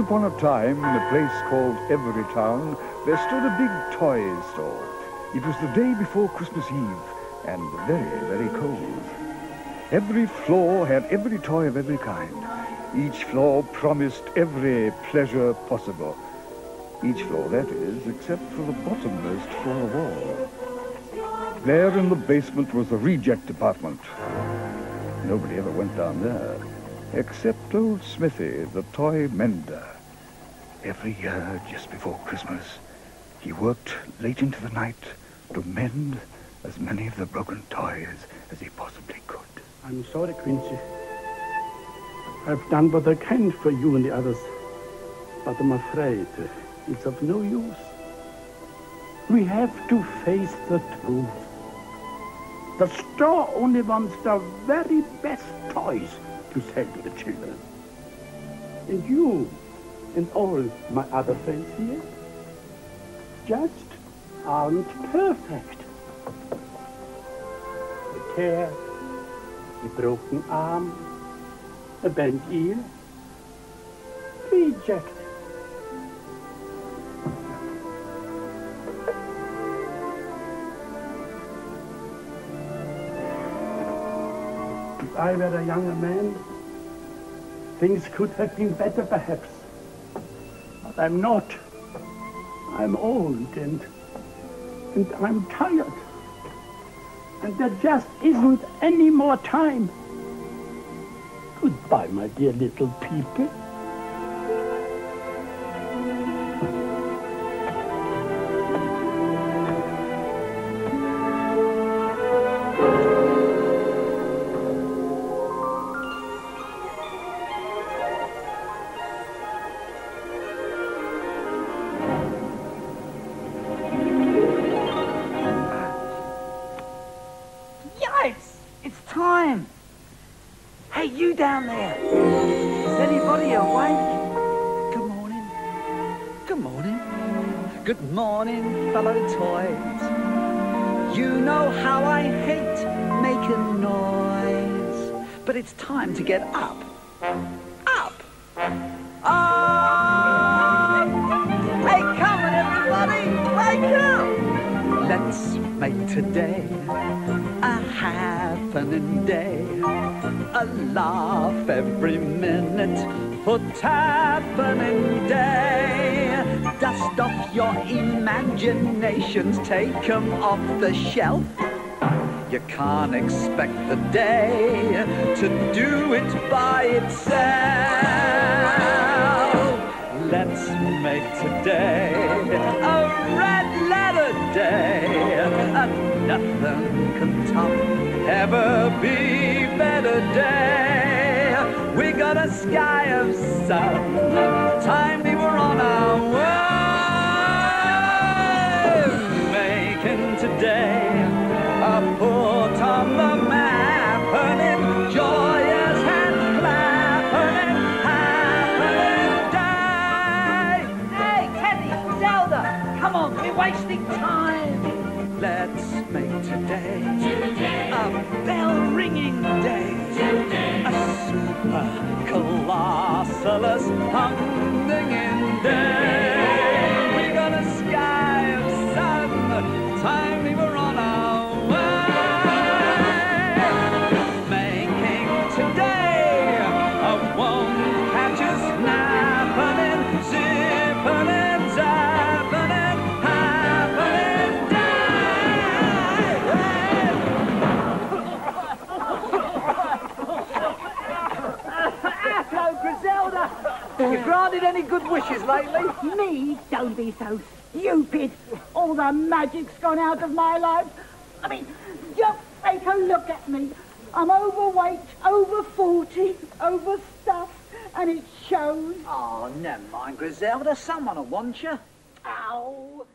upon a time, in a place called Everytown, there stood a big toy store. It was the day before Christmas Eve, and very, very cold. Every floor had every toy of every kind. Each floor promised every pleasure possible. Each floor, that is, except for the bottommost floor of all. There in the basement was the reject department. Nobody ever went down there, except old Smithy, the toy mender. Every year, just before Christmas, he worked late into the night to mend as many of the broken toys as he possibly could. I'm sorry, Quincy. I've done what I can for you and the others, but I'm afraid it's of no use. We have to face the truth. The store only wants the very best toys to sell to the children. And you and all my other friends here just aren't perfect. A tear, a broken arm, a bent ear, reject. If I were a younger man, things could have been better perhaps. But I'm not. I'm old and, and I'm tired. And there just isn't any more time. Goodbye, my dear little people. Yikes! It's time! Hey, you down there! Is anybody awake? Good morning. Good morning. Good morning, fellow toys. You know how I hate making noise. But it's time to get up. Up! Up! Hey, come on, everybody! Wake up! Let's make today happening day. A laugh every minute for happening day. Dust off your imaginations, take 'em off the shelf. You can't expect the day to do it by itself. Nothing can ever be better day. We got a sky of sun. Time we were on our way. Making today a put on the map. And joyous and clapping make today a bell ringing day. A super colossalus humdinging any good wishes lately? Me? Don't be so stupid. All the magic's gone out of my life. I mean, just take a look at me. I'm overweight, over 40, overstuffed, and it shows. Oh, never mind, Griselda. Someone will want you. Ow.